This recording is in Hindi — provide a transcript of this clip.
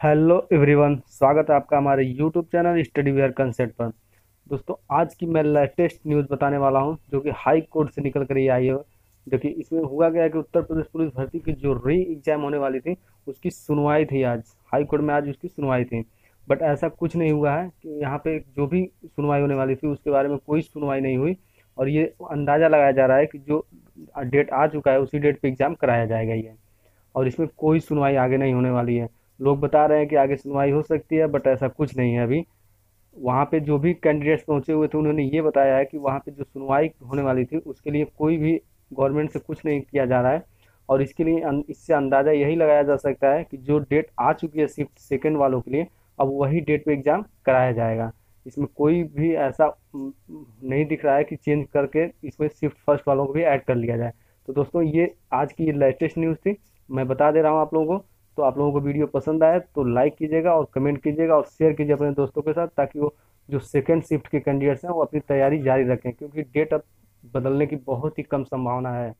हेलो एवरीवन, स्वागत है आपका हमारे YouTube channel study where concept पर। दोस्तों, आज की मैं लेटेस्ट न्यूज़ बताने वाला हूँ, जो कि हाई कोर्ट से निकल कर ये आई है। देखिए, इसमें हुआ गया कि उत्तर प्रदेश पुलिस भर्ती की जो री एग्ज़ाम होने वाली थी, उसकी सुनवाई थी आज। हाई कोर्ट में आज उसकी सुनवाई थी। बट ऐसा कुछ नहीं हुआ है कि यहाँ पर जो भी सुनवाई होने वाली थी, उसके बारे में कोई सुनवाई नहीं हुई। और ये अंदाज़ा लगाया जा रहा है कि जो डेट आ चुका है, उसी डेट पर एग्ज़ाम कराया जाएगा ये। और इसमें कोई सुनवाई आगे नहीं होने वाली है। लोग बता रहे हैं कि आगे सुनवाई हो सकती है बट ऐसा कुछ नहीं है अभी। वहाँ पे जो भी कैंडिडेट्स पहुँचे हुए थे, उन्होंने ये बताया है कि वहाँ पे जो सुनवाई होने वाली थी, उसके लिए कोई भी गवर्नमेंट से कुछ नहीं किया जा रहा है। और इसके लिए इससे अंदाज़ा यही लगाया जा सकता है कि जो डेट आ चुकी है शिफ्ट सेकेंड वालों के लिए, अब वही डेट पे एग्ज़ाम कराया जाएगा। इसमें कोई भी ऐसा नहीं दिख रहा है कि चेंज करके इसमें शिफ्ट फ़र्स्ट वालों को भी ऐड कर लिया जाए। तो दोस्तों, ये आज की ये लेटेस्ट न्यूज़ थी। मैं बता दे रहा हूँ आप लोगों को तो आप लोगों को वीडियो पसंद आए तो लाइक कीजिएगा और कमेंट कीजिएगा और शेयर कीजिए अपने दोस्तों के साथ ताकि वो जो सेकेंड शिफ्ट के कैंडिडेट्स हैं वो अपनी तैयारी जारी रखें, क्योंकि डेट अब बदलने की बहुत ही कम संभावना है।